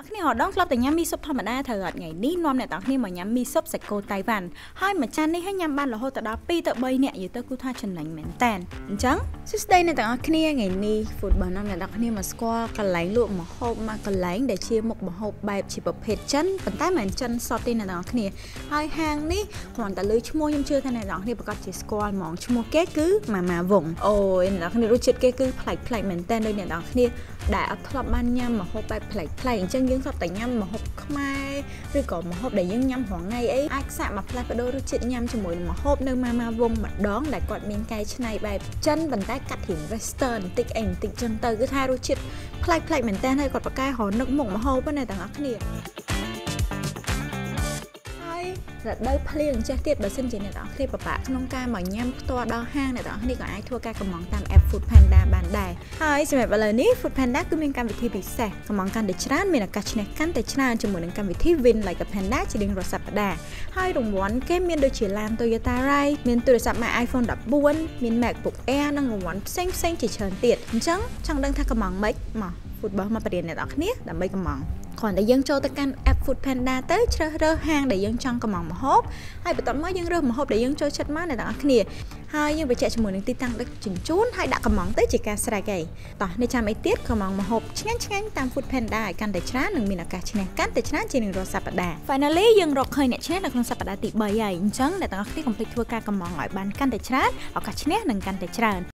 អ្នកគ្នារដងធ្លាប់តែញ៉ាំមីស៊ុបធម្មតាត្រូវអត់ថ្ងៃនេះនាំអ្នកទាំងគ្នាមកញ៉ាំមីស៊ុបសាច់គោតៃវ៉ាន់ហើយមួយចាននេះឲ្យញ៉ាំបានរហូតដល់2ទៅ3នាក់និយាយទៅគឺថាចំណេញមែនតែនអញ្ចឹងសួស្តីអ្នកទាំងអស់គ្នាថ្ងៃនេះ food បងនាំអ្នកទាំងគ្នាមកស្គាល់កន្លែងលក់ម្ហូបមួយកន្លែងដែលជាមុខម្ហូបបែបជាប្រភេទចិនប៉ុន្តែមិនចិនសតទេអ្នកទាំងអស់គ្នាហើយហាងនេះគ្រាន់តែលើឈ្មោះខ្ញុំជឿថាអ្នកទាំងអស់គ្នាប្រកាសជាស្គាល់ហ្មងឈ្មោះគេគឺម៉ាម៉ាវងអូយអ្នកទាំងអស់គ្នារសជាតិគេគឺប្លែកប្លែកមែនតែនដោយអ្នកទាំងអស់គ្នាដែលអត់ធ្លាប់បានញ៉ាំម្ហូបបែបប្លែកប្លែកអញ្ចឹងយើងធ្លាប់តែញ៉ាំម្ហូបខ្មែរឬក៏ម្ហូបដែលយើងញ៉ាំរាល់ថ្ងៃអីអាចសាកមកផ្លាស់ប្ដូររសជាតិញ៉ាំជាមួយនឹងម្ហូបនៅម៉ាម៉ាវងម្ដងដែលគាត់មានកែច្នៃបែបចិនប៉ុន្តែកាត់រៀង western បន្តិចអីបន្តិចចឹងទៅគឺថារសជាតិប្លែកប្លែកមែនតើហើយគាត់ប្រកែរនឹកមុខម្ហូបណាទាំងអស់គ្នា រដូវភ្លៀងចេះទៀតបើសិនជាអ្នកទាំងអស់គ្នាពិបាកក្នុងការមកញ៉ាំផ្ទាល់ដល់ហាងអ្នកទាំងអស់គ្នាក៏អាចធ្វើការកម្មង់តាម app Food Panda បានដែរហើយសម្រាប់ឥឡូវនេះ Food Panda គឺមានកម្មវិធីពិសេសកម្មង់កាន់តែច្រើនមានឱកាសឈ្នះកាន់តែច្រើនជាមួយនឹងកម្មវិធី Win Like a Panda ជារៀងរាល់សប្តាហ៍ហើយរង្វាន់គេមានដូចជាឡាន Toyota Ride មានទូរស័ព្ទ My iPhone 14មាន MacBook Air និងរង្វាន់ផ្សេងផ្សេងជាច្រើនទៀតអញ្ចឹងចង់ដឹងថាកម្មង់ម៉េចមក Football មកបរៀនអ្នកនរគ្នាដើម្បីកម្មង់ គ្រាន់តែយើងចូលទៅកាន់ app Food Panda ទៅជ្រើសរើសហាងដែលយើងចង់កម្មង់ម្ហូបហើយបន្ទាប់មកយើងរើសម្ហូបដែលយើងចូលចិត្តមកអ្នកទាំងអស់គ្នាហើយយើងបញ្ជាក់ជាមួយនឹងទីតាំងដឹកជញ្ជូនហើយដាក់កម្មង់ទៅជាការស្រេចហើយតោះនេះចាំអីទៀតកម្មង់ម្ហូបឆ្ងាញ់ឆ្ងាញ់តាម Food Panda ឲ្យកាន់តែច្រើននិងមានឱកាសឈ្នះកាន់តែច្រើនជារៀងរាល់សប្តាហ៍ Finally យើងរកឃើញអ្នកឈ្នះនៅក្នុងសប្តាហ៍ទី3ហើយអញ្ចឹងអ្នកទាំងអស់គ្នាកុំភ្លេចធ្វើការកម្មង់ឲ្យបានកាន់តែច្រើនឱកាសឈ្នះនឹងកាន់តែច្រើន